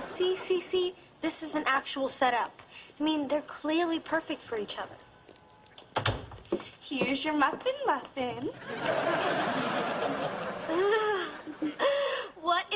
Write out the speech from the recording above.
See, see, see. This is an actual setup. I mean, they're clearly perfect for each other. Here's your muffin muffin.